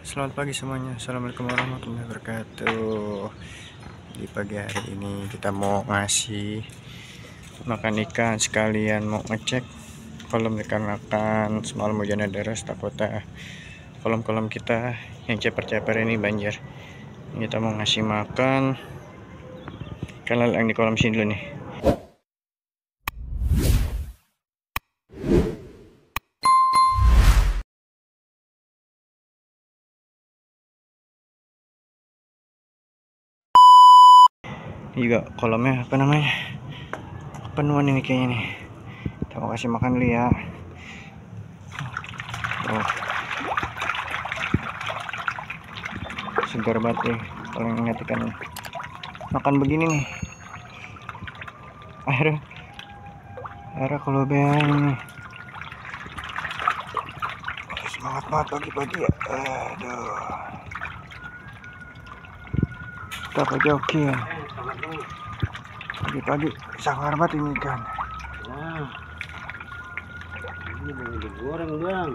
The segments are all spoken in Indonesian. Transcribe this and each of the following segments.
Selamat pagi semuanya. Assalamualaikum warahmatullahi wabarakatuh. Di pagi hari ini kita mau ngasih Makan ikan sekalian. Mau ngecek Kolam ikan makan Semalam hujan deras takutnya Kolam-kolam kita yang ceper-ceper ini banjir. Kita mau ngasih makan. Ikan yang di kolam sini dulu nih juga kolamnya apa namanya? Penuhan ini kayaknya nih. Kita kasih makan dulu ya. Oh. segar banget nih kalau ngeliat ikannya. Makan begini nih. Air. Air kalau beng semangat banget pagi-pagi ya. Aduh kita jokin pagi-pagi sangar banget ini ikan Wah. Ini digoreng bang.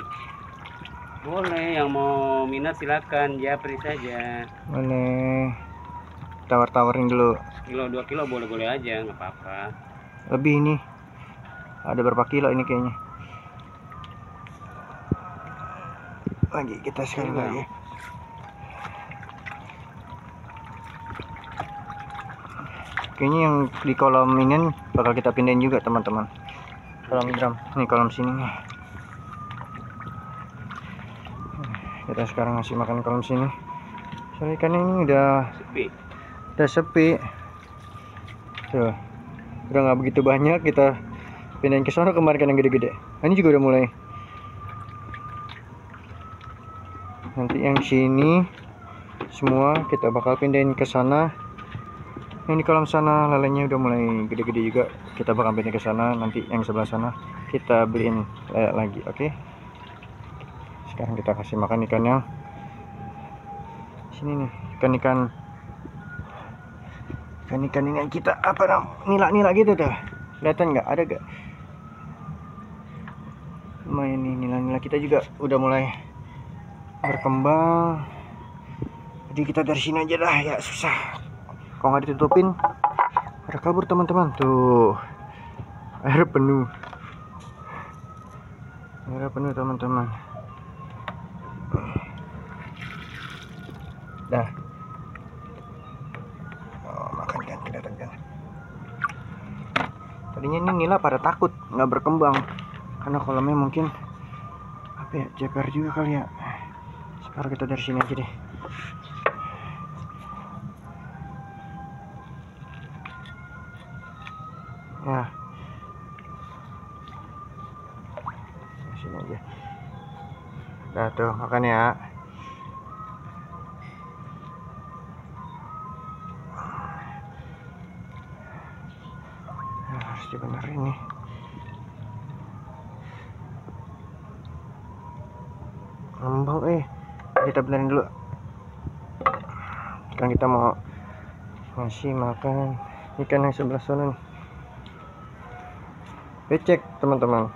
Boleh yang mau minat silakan japri saja. boleh tawar-tawarin dulu Kilo dua kilo boleh boleh aja nggak apa-apa. lebih ini ada berapa kilo ini kayaknya lagi kita sekali lagi kayaknya yang di kolam ini bakal kita pindahin juga teman-teman. Kolam drum. Ini kolam sini nih. Kita sekarang ngasih makan kolam sini. Soalnya ikan ini udah Sepi. udah sepi. Tuh. Udah nggak begitu banyak kita pindahin ke sana kemarin kan yang gede-gede. Nah, ini juga udah mulai. Nanti yang sini semua kita bakal pindahin ke sana di kolam sana lelenya udah mulai gede-gede juga kita bakal pindahin ke sana nanti yang sebelah sana kita beliin lele lagi oke? Sekarang kita kasih makan ikannya. Sini nih ikan-ikan. Ikan-ikan ini yang kita apa nam nila-nila gitu tuh. Kelihatan nggak? Ada gak lumayan nih nila-nila kita juga udah mulai berkembang. Jadi kita dari sini aja dah ya susah kalau nggak ditutupin? Ada kabur teman-teman. Tuh. Air penuh. Air penuh teman-teman. Dah. Oh, makan kan kelihatan kan. Tadinya ini nila pada takut nggak berkembang. Karena kolamnya mungkin apa ya juga kali ya. Sekarang kita dari sini aja deh. Dari sini aja. Nah tuh makan ya. Ya, harus dibenerin nih ngembang eh. Kita benerin dulu. Kan kita mau ngasih makan ikan yang sebelah sana nih becek teman-teman.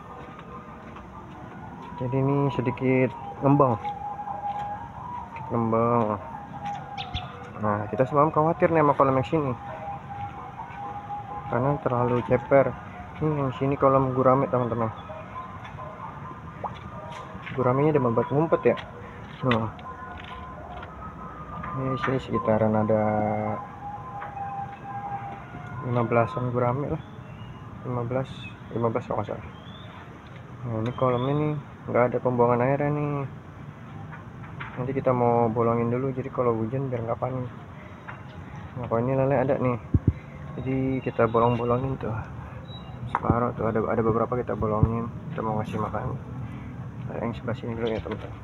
Jadi ini sedikit ngembang. Ngembang. Nah kita semalam khawatir nih sama kolam yang sini. Karena terlalu ceper. Ini yang sini kolam gurame teman-teman. Guramenya ada membuat ngumpet ya. Hmm. ini sini sekitaran ada 15an gurame lah. 15 15 kalau salah. Nah, ini kolamnya nih nggak ada pembuangan airnya nih. Nanti kita mau bolongin dulu jadi kalau hujan biar nggak panik nah kalau ini lele ada nih. Jadi kita bolong-bolongin tuh. Separuh tuh ada ada beberapa kita bolongin. Kita mau ngasih makan. Nah, yang sebelah sini dulu ya teman-teman.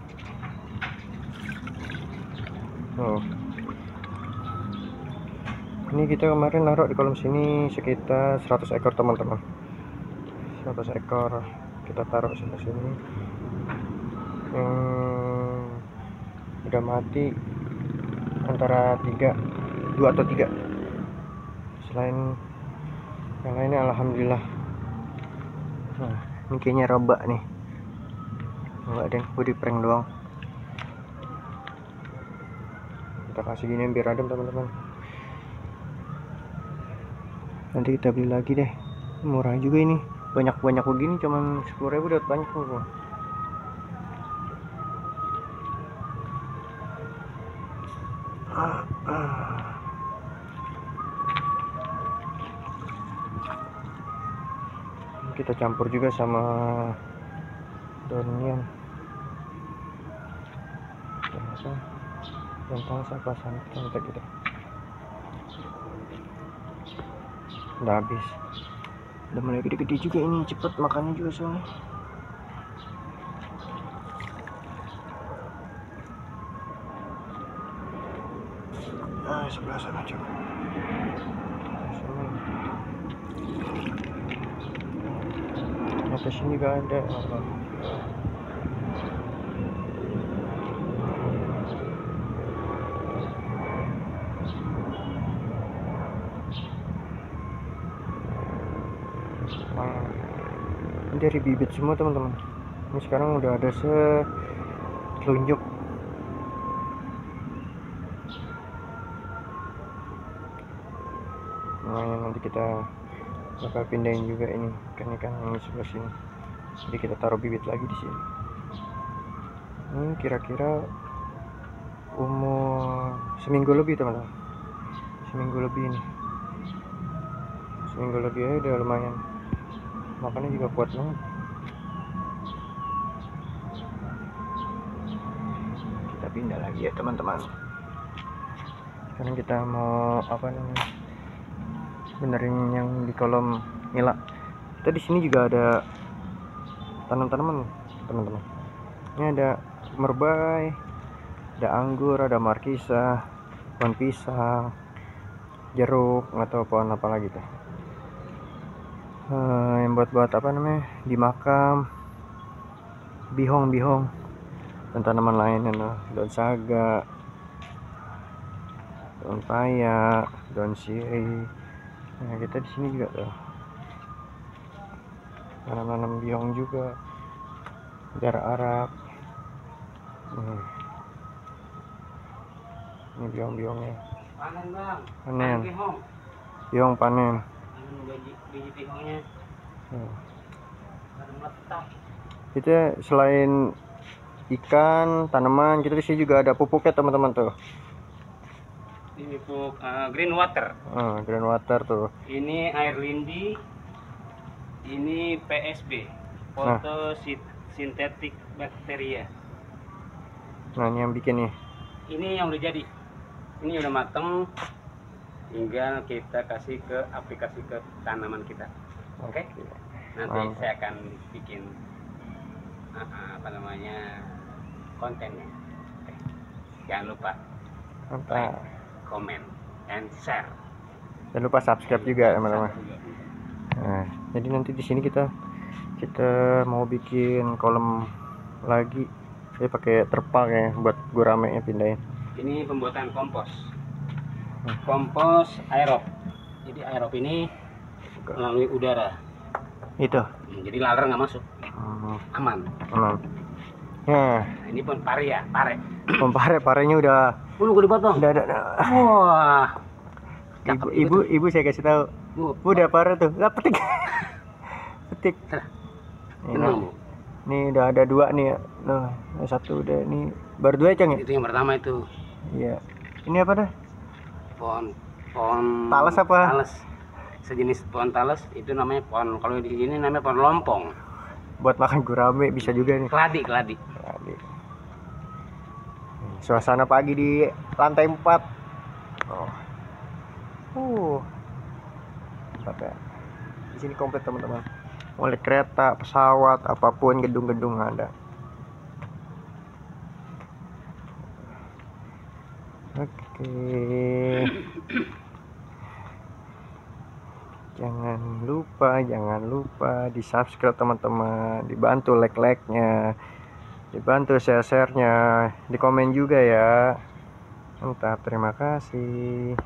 Oh ini kita kemarin naruh di kolam sini sekitar 100 ekor teman-teman 100 ekor kita taruh sebelah sini. Yang udah mati antara 3 2 atau 3 selain yang lainnya alhamdulillah. Nah ini kayaknya robak nih. Enggak deh gue di prank doang. Kita kasih gini biar adem teman-teman. Nanti kita beli lagi deh. Murah juga ini banyak-banyak begini cuman 10.000 dapat banyak teman kita campur juga sama Oke, langsung tentang apa santan kita gitu udah habis udah mulai gede-gede juga ini cepet makannya juga soalnya. Ah sebelah sana coba atas sini gak ada Wah, ini dari bibit semua teman-teman. Ini sekarang udah ada selunjuk. Nah nanti kita bakal pindahin juga ini ikan ikan yang sebelah sini. Jadi kita taruh bibit lagi di sini. Ini kira-kira umur seminggu lebih teman-teman. Seminggu lebih ini. Seminggu lebih ya udah lumayan makannya juga kuat banget. Kita pindah lagi ya teman-teman. Sekarang kita mau apa namanya benerin yang di kolom nila kita di sini juga ada tanam-tanaman teman-teman. Ini ada merbay ada anggur ada markisa pohon pisang jeruk atau pohon apa lagi tuh Eh, yang buat-buat apa namanya? Di makam. Bihong bihong dan tanaman lain nah, daun saga. Daun paya. Daun sirih. Nah kita di sini juga tuh. Nanam-nanam bihong juga. Darah Arab. Nih ini bihong-bihongnya. Panen bang. Panen. Bihong. bihong panen Panen biji. Hmm. Kita selain ikan tanaman kita di sini juga ada pupuknya teman-teman tuh Ini pupuk eh, green water. ah, green water tuh Ini air lindi. Ini PSB. Nah. Fotosintetik bakteria. nah ini yang bikin nih Ini yang udah jadi. Ini udah mateng. Tinggal kita kasih ke aplikasi ke tanaman kita. Oke. Nanti Mantap. saya akan bikin ah, ah, apa namanya kontennya. Oke. Jangan lupa mantap comment and share. jangan lupa subscribe juga teman-teman nah jadi nanti di sini kita kita mau bikin kolom lagi saya pakai terpal ya buat gurame nya pindahin Ini pembuatan kompos. Hmm. Kompos aerob. Jadi aerob ini melalui udara. itu? Hmm, Jadi laler nggak masuk, Hmm, aman. aman. nah Nah, ini pun pare ya, pare. pare parenya udah Uh, gue dipotong. udah ada Wah. ibu ibu ibu saya kasih tahu. Bu, udah pare tuh. Lah petik. Petik. Ini, ini udah ada dua nih ya. Nah satu udah ini baru dua cang ya? Itu yang pertama itu. Iya. Ini apa dah pohon pohon Talas apa? Talas. Sejenis pohon talas itu namanya pohon kalau di sini namanya pohon lompong. buat makan gurame bisa juga nih Keladi, keladi. Tadi. Suasana pagi di lantai 4. Oh. Uh. Ya. Di sini komplit teman-teman. Mulai kereta, pesawat, apa pun gedung-gedung ada. Oke. Jangan lupa, jangan lupa di subscribe teman-teman, dibantu like-like-nya, dibantu share-share-nya, di komen juga ya. Mantap, terima kasih.